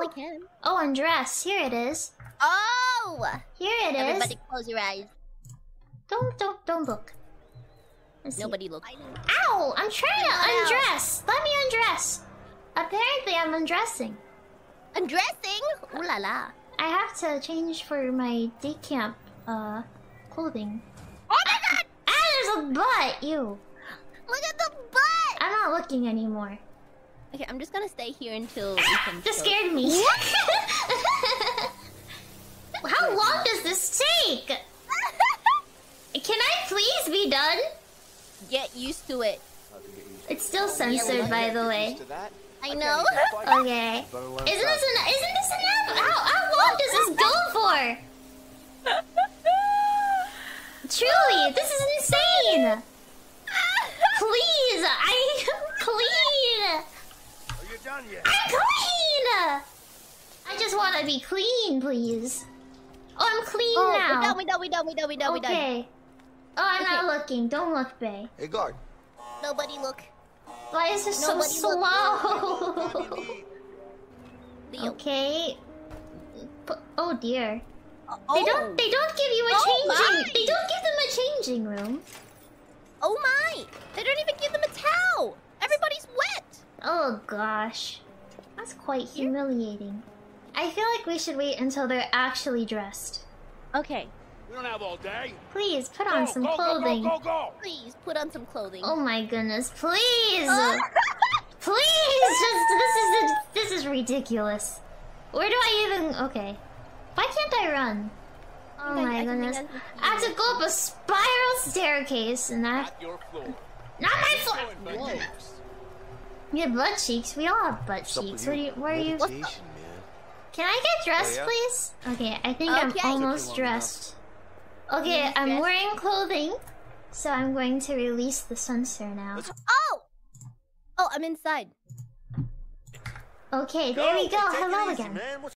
we can. Oh, undress. Here it is. Oh! Here it is. Everybody close your eyes. Don't don't don't look. Let's see. Nobody look. Ow! I'm trying to out. undress. Let me undress. Apparently, I'm undressing. Undressing? Ooh la la. I have to change for my day camp uh clothing. Oh my god! Ah, there's a butt. Ew. Look at the butt! I'm not looking anymore. Okay, I'm just gonna stay here until we can. That scared me. How long does this take? Can I please be done? Get used to it. It's still censored, by the way. I know. Okay. Isn't this enough? Isn't this enough? How, how long does this go for? Truly, this is insane. Please, I clean. Are done yet? I'm clean. I just want to be clean, please. Oh, I'm clean Oh, now. we done, we done, we done, we done, we done, we done. okay. Oh, I'm not looking. Don't look, Bae. Hey, guard. Nobody look. Why is this so Nobody slow? Leo. okay. P- Oh dear. Oh. They don't. They don't give you a Oh changing. my. They don't give them a changing room. Oh my! They don't even give them a towel. Everybody's wet. Oh gosh, that's quite humiliating. I feel like we should wait until they're actually dressed. Okay. We don't have all day. Please put on Go, some go, clothing. Go, go, go, go. Please put on some clothing. Oh my goodness, please, Oh. please, just this is this is ridiculous. Where do I even? Okay, why can't I run? Oh I- I my can goodness, I- I have to go up a spiral staircase, and that At your floor. not my floor. Going you. You have butt cheeks. We all have butt up cheeks. What do you? Where are you? Meditation, Can I get dressed, Oh, yeah? please? Okay, I think Okay. I'm almost long dressed. Okay, Almost I'm dressed? wearing clothing, so I'm going to release the censor now. Let's- Oh! Oh, I'm inside. Okay, there we Go, go. take it Hello easy, again. man. What's